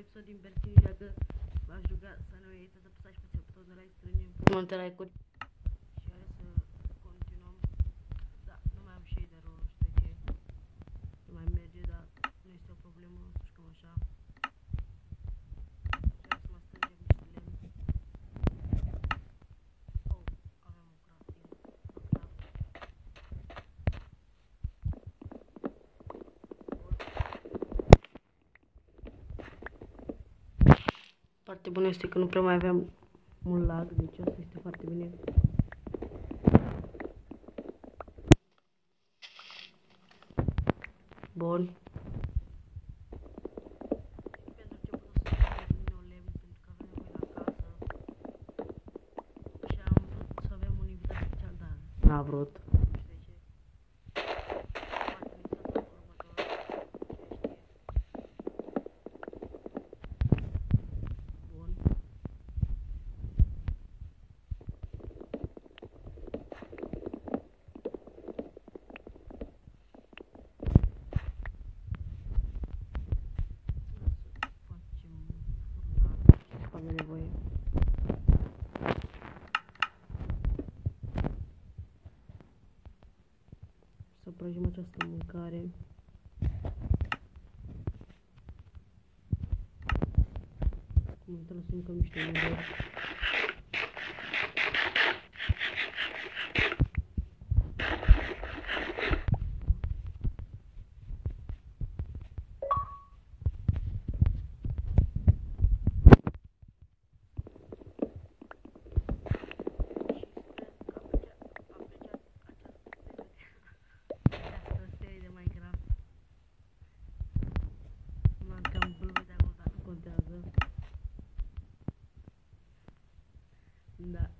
episod din Bertini, dacă v-aș ruga să ne uitați, să apăsați pe butonul de like, strângem multe like-uri și are să continuăm. Da, nu mai am shader-ul, nu știu de ce. Nu mai merge, dar nu este o problemă, să jucăm așa. Și hai să mai strângem niște lemn. Oh, avem un crafting. Da. Foarte bun este că nu prea mai aveam un lag, deci asta este foarte bine. Bun. Pentru început o să facem din nou lemn, pentru că avem nevoie la casă. Și am vrut să avem un invitat special, dar n-a vrut. Nu știu de ce. Poate mi s-a dat următor, cine știe. Bun. Să facem furnar, ce avem nevoie. Să prăjim această mâncare. Momentan să mâncăm niște mâncare. această serie de Minecraft. M-am cam băut acum, dar nu contează. Da.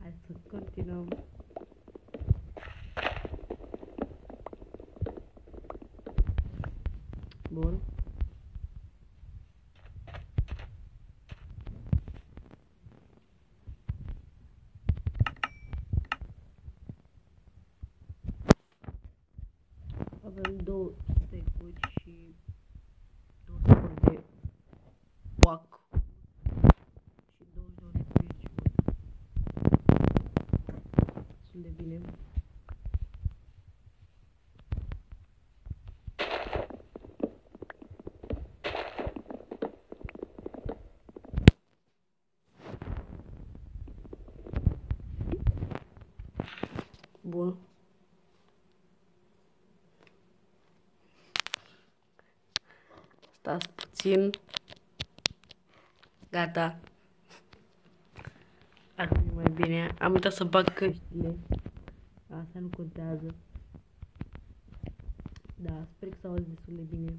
Hai să continuăm. Bun. Avem două stecuri și două stecuri de oac și 22 de pierci. Sunt de bine. Bun. Stați puțin. Gata. Ar fi mai bine. Am uitat să bag căștile. Asta nu contează. Da, sper că s-au auzit destul de bine.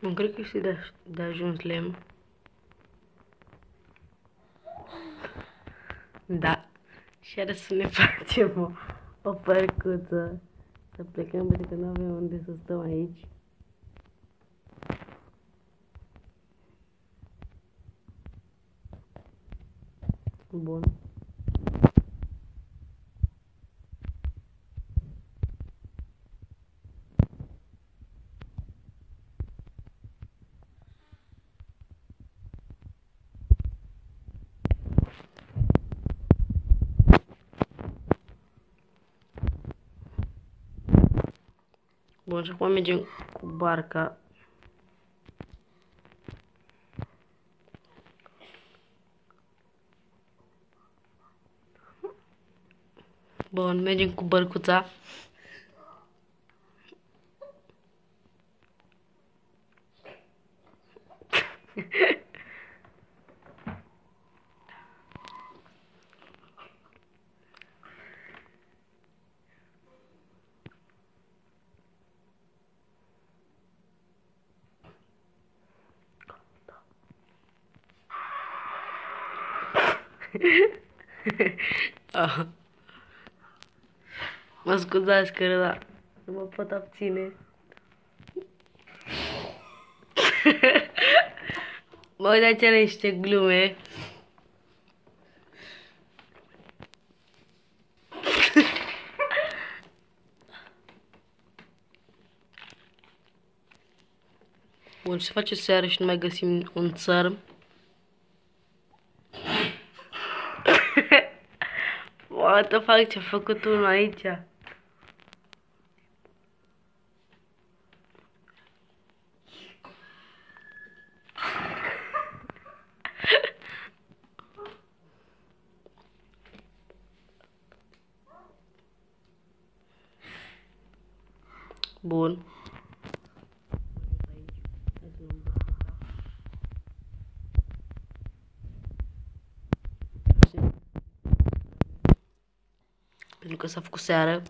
Nu cred că este de, de ajuns lemn. Da. Și ara să ne facem o, o parcuță. Să plecăm pentru că nu avem unde să stăm aici. Bun. Bun, și acum mergem cu barca. Bun, mergem cu bărcuța. Mă scuzați că da, nu mă pot abține. mă uitați la niște glume. Bun, se face seară și nu mai găsim un țărm. What the fuck, ce-a făcut unul aici? Bun. Pentru că s-a făcut seară.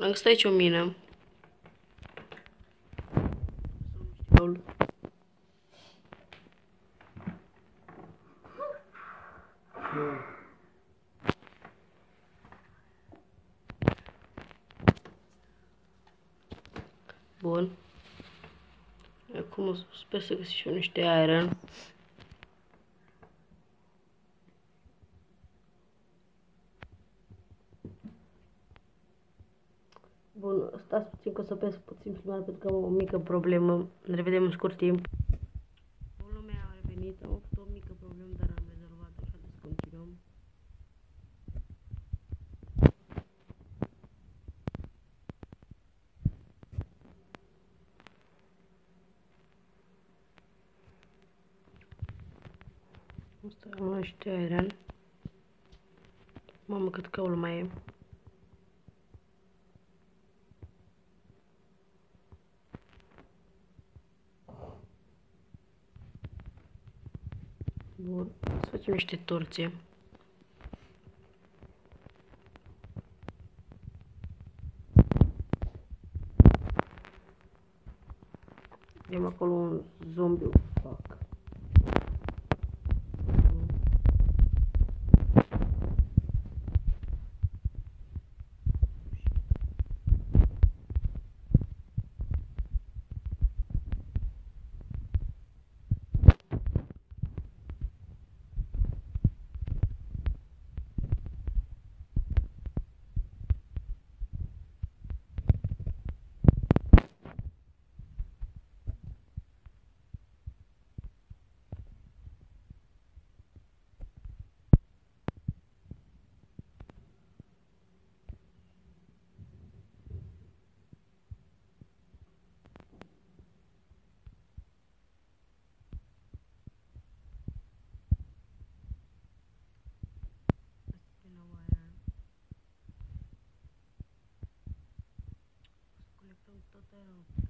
Am găsit aici o mină. Bun. Acum sper să găsi și eu niște iron. Bun, stați puțin că o să pes puțin filmare pentru că am o mică problemă. Ne revedem în scurt timp. Bun, lumea a revenit, am avut o mică problemă, dar am rezolvat-o și haideți să continuăm. Asta am niște iron. Mamă, cât căul mai e. Bun, să facem niște torțe. Avem acolo un zombiu. put that on.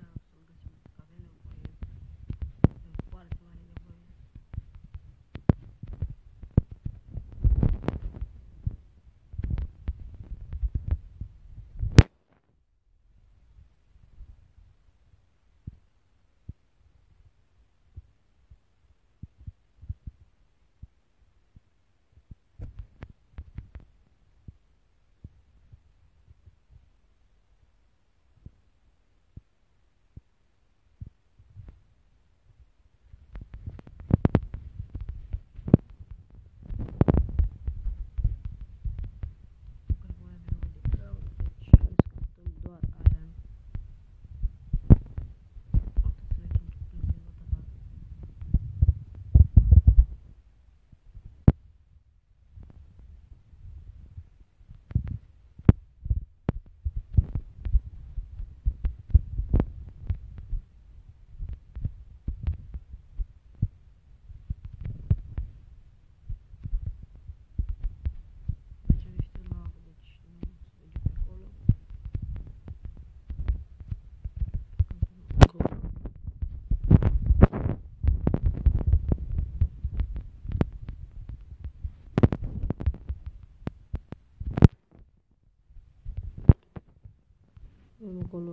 সকল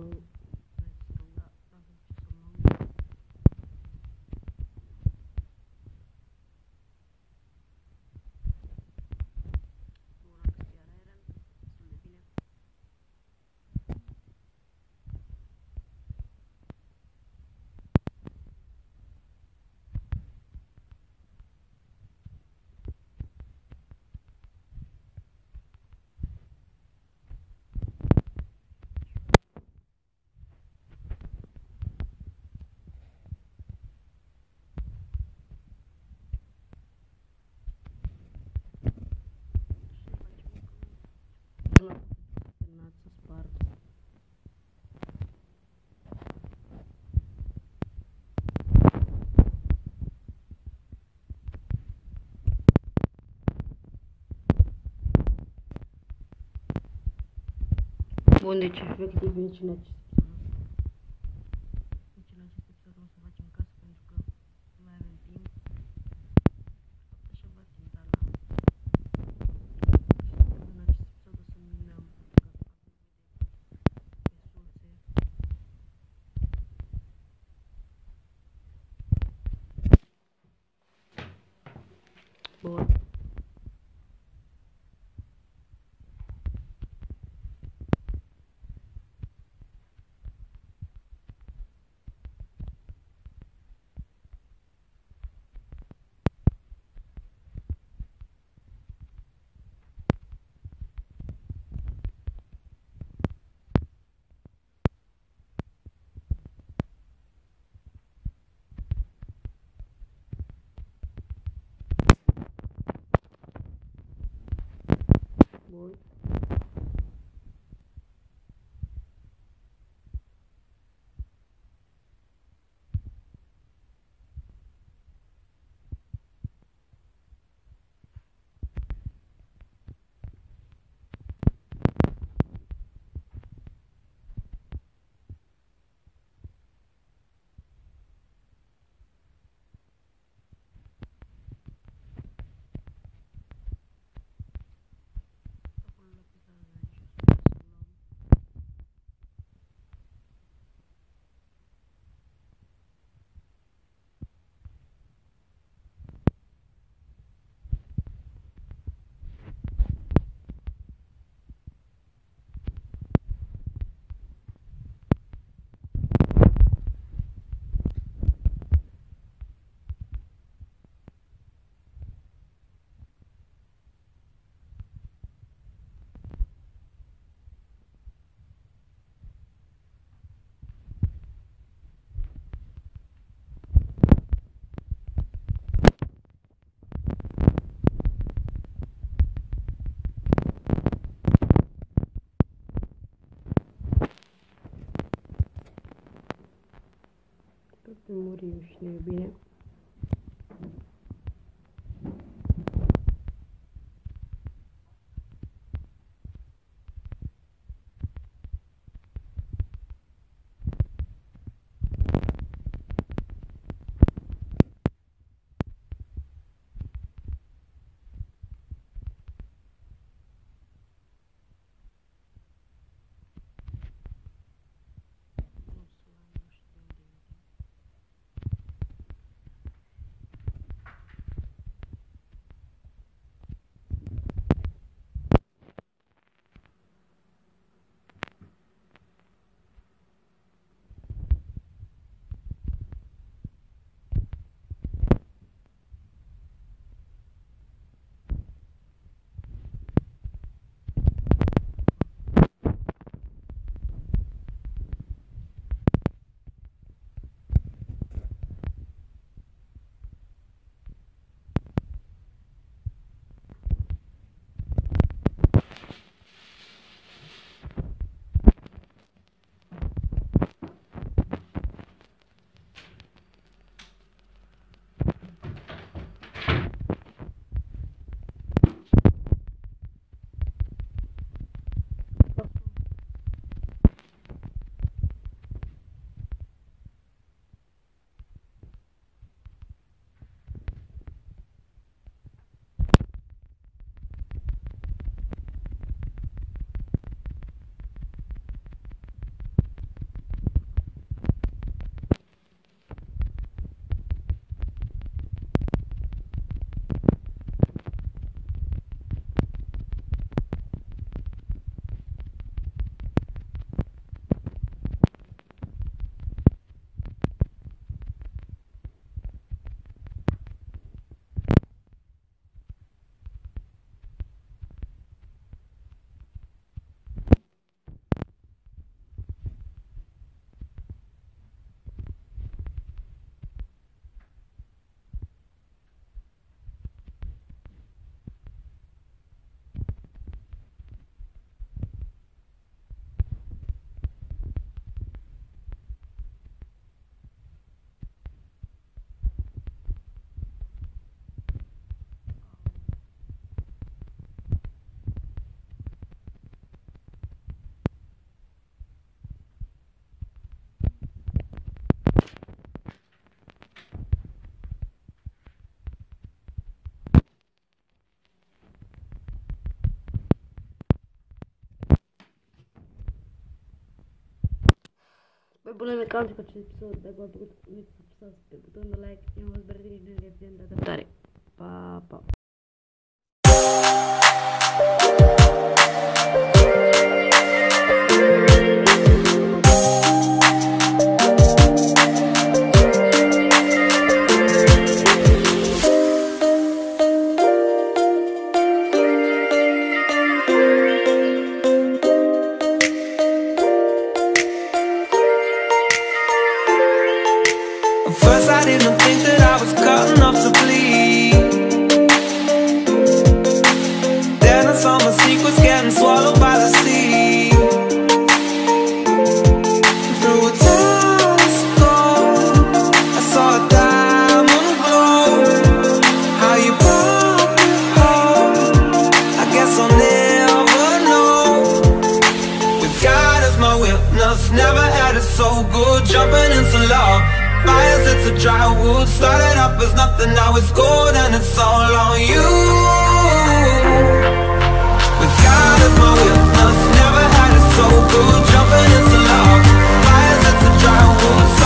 Onun için ve gidip için açtım. doğru yemişler beni. Fuck. Abonă-mi canal cu acest episod, dacă v-a plăcut, nu uitați să apăsați pe butonul de like. Eu mă sper din de data viitoare. Pa, pa! so good, jumping into love. Fires, it's a dry wood Started up as nothing, now it's gold And it's all on you. With God as my witness Never had it so good, jumping into love. Fires, it's a dry wood